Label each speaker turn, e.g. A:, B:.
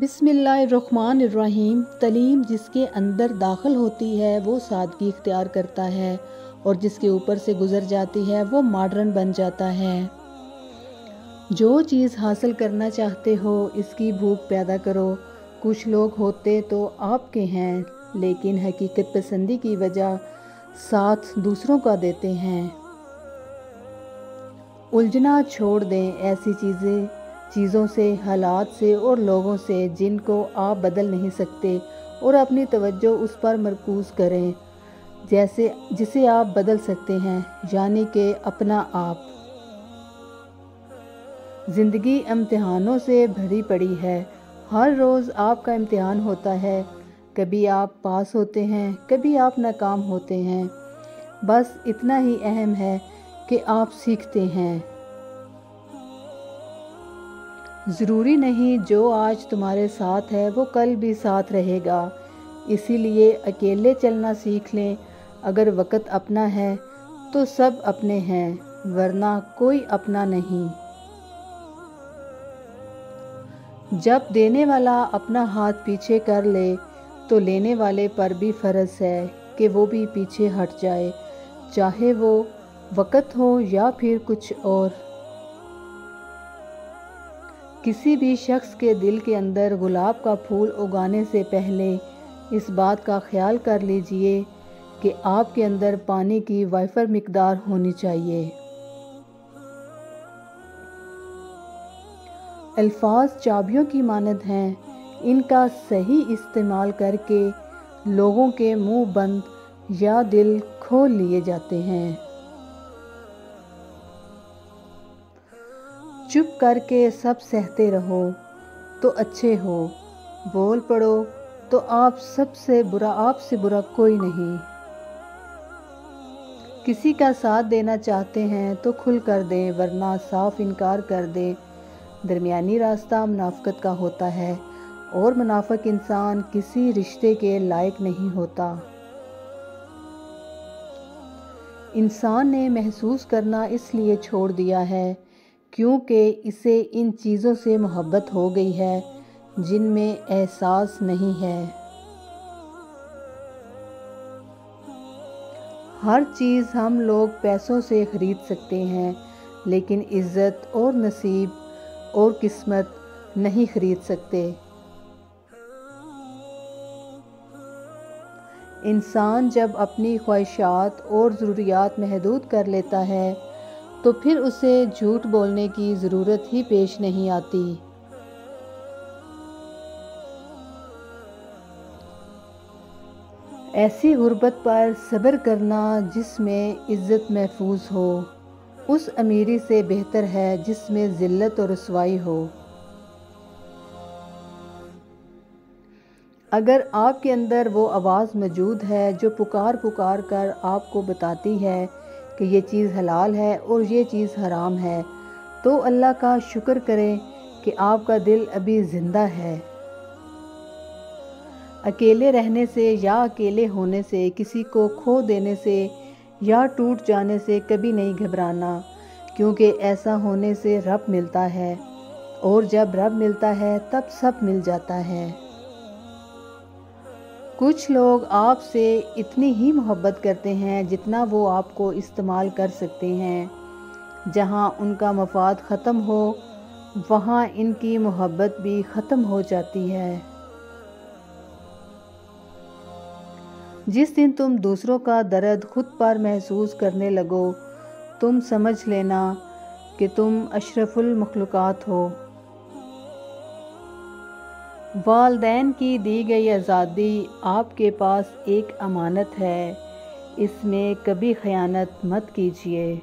A: बिस्मिल्लाहिर्रहमानिर्रहीम। तलीम जिसके अंदर दाखिल होती है, वो सादगी इख्तियार करता है और जिसके ऊपर से गुज़र जाती है, वो मॉडर्न बन जाता है। जो चीज़ हासिल करना चाहते हो, इसकी भूख पैदा करो। कुछ लोग होते तो आपके हैं, लेकिन हकीकत पसंदी की वजह साथ दूसरों का देते हैं। उलझना छोड़ दें ऐसी चीज़ें। चीज़ों से, हालात से और लोगों से जिनको आप बदल नहीं सकते और अपनी तवज्जो उस पर मरकूज़ करें, जैसे, जिसे आप बदल सकते हैं, यानी कि अपना आप। ज़िंदगी इम्तिहानों से भरी पड़ी है। हर रोज़ आपका इम्तिहान होता है। कभी आप पास होते हैं, कभी आप नाकाम होते हैं। बस इतना ही अहम है कि आप सीखते हैं। ज़रूरी नहीं जो आज तुम्हारे साथ है, वो कल भी साथ रहेगा। इसीलिए अकेले चलना सीख लें। अगर वक़्त अपना है तो सब अपने हैं, वरना कोई अपना नहीं। जब देने वाला अपना हाथ पीछे कर ले तो लेने वाले पर भी फ़र्ज़ है कि वो भी पीछे हट जाए, चाहे वो वक़्त हो या फिर कुछ और। किसी भी शख्स के दिल के अंदर गुलाब का फूल उगाने से पहले इस बात का ख्याल कर लीजिए कि आपके अंदर पानी की वाइफर मकदार होनी चाहिए। अल्फाज चाबियों की मानद हैं। इनका सही इस्तेमाल करके लोगों के मुँह बंद या दिल खोल लिए जाते हैं। चुप करके सब सहते रहो तो अच्छे हो। बोल पड़ो तो आप सबसे बुरा आपसे बुरा कोई नहीं। किसी का साथ देना चाहते हैं तो खुल कर दें, वरना साफ़ इनकार कर दें। दरमियानी रास्ता मुनाफ़त का होता है, और मुनाफक इंसान किसी रिश्ते के लायक नहीं होता। इंसान ने महसूस करना इसलिए छोड़ दिया है क्योंकि इसे इन चीज़ों से मोहब्बत हो गई है, जिनमें एहसास नहीं है। हर चीज़ हम लोग पैसों से ख़रीद सकते हैं, लेकिन इज़्ज़त और नसीब और किस्मत नहीं ख़रीद सकते। इंसान जब अपनी ख्वाहिशात और ज़रूरियात महदूद कर लेता है तो फिर उसे झूठ बोलने की ज़रूरत ही पेश नहीं आती। ऐसी गुर्बत पर सब्र करना जिसमें इज़्ज़त महफूज हो, उस अमीरी से बेहतर है जिसमें ज़िल्लत और रसवाई हो। अगर आपके अंदर वो आवाज़ मौजूद है जो पुकार पुकार कर आपको बताती है कि ये चीज़ हलाल है और ये चीज़ हराम है। तो अल्लाह का शुक्र करें कि आपका दिल अभी ज़िंदा है। अकेले रहने से या अकेले होने से, किसी को खो देने से या टूट जाने से कभी नहीं घबराना, क्योंकि ऐसा होने से रब मिलता है। और जब रब मिलता है, तब सब मिल जाता है। कुछ लोग आपसे इतनी ही मोहब्बत करते हैं जितना वो आपको इस्तेमाल कर सकते हैं। जहाँ उनका मफाद ख़त्म हो, वहाँ इनकी मोहब्बत भी ख़त्म हो जाती है। जिस दिन तुम दूसरों का दर्द खुद पर महसूस करने लगो, तुम समझ लेना कि तुम अशरफुल मखलूक़ात हो। वालदेन की दी गई आज़ादी आपके पास एक अमानत है। इसमें कभी ख़यानत मत कीजिए।